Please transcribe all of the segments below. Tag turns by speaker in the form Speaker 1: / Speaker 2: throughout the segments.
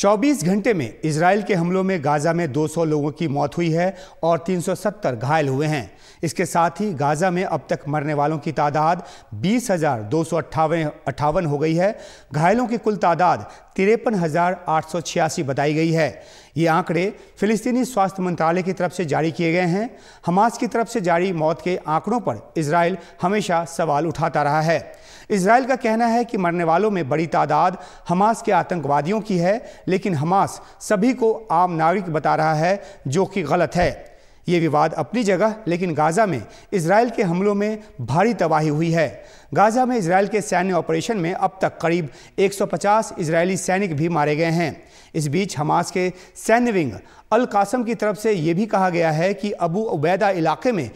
Speaker 1: 24 घंटे में इसराइल के हमलों में गाजा में 200 लोगों की मौत हुई है और 370 घायल हुए हैं। इसके साथ ही गाजा में अब तक मरने वालों की तादाद बीस हज़ार दो सौ अट्ठावन हो गई है। घायलों की कुल तादाद तिरपन हज़ार आठ सौ छियासी बताई गई है। ये आंकड़े फिलिस्तीनी स्वास्थ्य मंत्रालय की तरफ़ से जारी किए गए हैं। हमास की तरफ़ से जारी मौत के आंकड़ों पर इसराइल हमेशा सवाल उठाता रहा है। इसराइल का कहना है कि मरने वालों में बड़ी तादाद हमास के आतंकवादियों की है, लेकिन हमास सभी को आम नागरिक बता रहा है जो कि गलत है। ये विवाद अपनी जगह, लेकिन गाज़ा में इसराइल के हमलों में भारी तबाही हुई है। गाज़ा में इसराइल के सैन्य ऑपरेशन में अब तक करीब 150 इसराइली सैनिक भी मारे गए हैं। इस बीच हमास के सैन्य विंग अल कासम की तरफ़ से ये भी कहा गया है कि अबू उबैदा इलाके में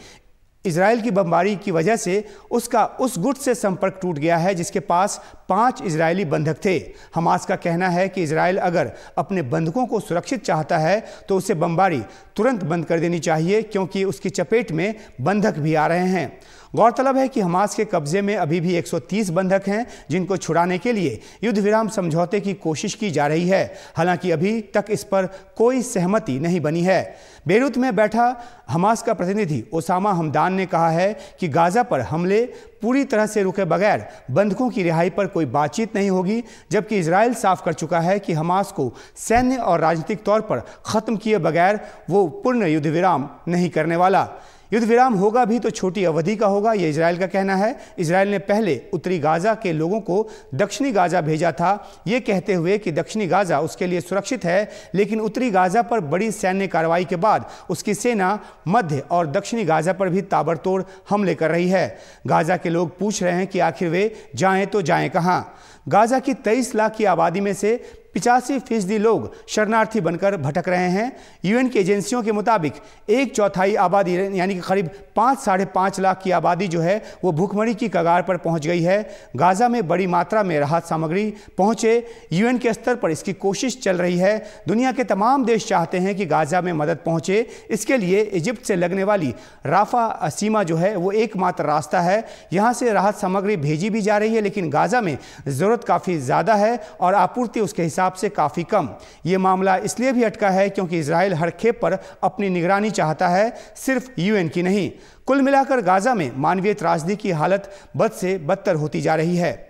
Speaker 1: इसराइल की बमबारी की वजह से उसका उस गुट से संपर्क टूट गया है जिसके पास पाँच इजरायली बंधक थे। हमास का कहना है कि इसराइल अगर अपने बंधकों को सुरक्षित चाहता है तो उसे बमबारी तुरंत बंद कर देनी चाहिए, क्योंकि उसकी चपेट में बंधक भी आ रहे हैं। गौरतलब है कि हमास के कब्जे में अभी भी 130 बंधक हैं, जिनको छुड़ाने के लिए युद्ध विराम समझौते की कोशिश की जा रही है। हालाँकि अभी तक इस पर कोई सहमति नहीं बनी है। बेरूत में बैठा हमास का प्रतिनिधि ओसामा हमदान ने कहा है कि गाजा पर हमले पूरी तरह से रुके बगैर बंधकों की रिहाई पर कोई बातचीत नहीं होगी, जबकि इसराइल साफ़ कर चुका है कि हमास को सैन्य और राजनीतिक तौर पर ख़त्म किए बगैर वो पूर्ण युद्ध विराम नहीं करने वाला। युद्ध विराम होगा भी तो छोटी अवधि का होगा यह इसराइल का कहना है। इसराइल ने पहले उत्तरी गाजा के लोगों को दक्षिणी गाजा भेजा था। ये कहते हुए कि दक्षिणी गाजा उसके लिए सुरक्षित है, लेकिन उत्तरी गाजा पर बड़ी सैन्य कार्रवाई के बाद उसकी सेना मध्य और दक्षिणी गाजा पर भी ताबड़तोड़ हमले कर रही है। गाजा के लोग पूछ रहे हैं कि आखिर वे जाएँ तो जाएँ कहाँ। गाजा की तेईस लाख की आबादी में से पिचासी फ़ीसदी लोग शरणार्थी बनकर भटक रहे हैं। यूएन की एजेंसियों के मुताबिक एक चौथाई आबादी, यानी कि करीब पाँच, साढ़े पाँच लाख की आबादी जो है, वो भूखमरी की कगार पर पहुँच गई है। गाज़ा में बड़ी मात्रा में राहत सामग्री पहुँचे। यूएन के स्तर पर इसकी कोशिश चल रही है। दुनिया के तमाम देश चाहते हैं कि गाज़ा में मदद पहुँचे। इसके लिए इजिप्ट से लगने वाली राफा सीमा जो है, वो एकमात्र रास्ता है। यहाँ से राहत सामग्री भेजी भी जा रही है, लेकिन गाज़ा में ज़रूरत काफ़ी ज़्यादा है और आपूर्ति उसके हिसाब हिसाब से काफ़ी कम। ये मामला इसलिए भी अटका है क्योंकि इसराइल हर खेप पर अपनी निगरानी चाहता है, सिर्फ़ यूएन की नहीं। कुल मिलाकर गाज़ा में मानवीय त्रासदी की हालत बद से बदतर होती जा रही है।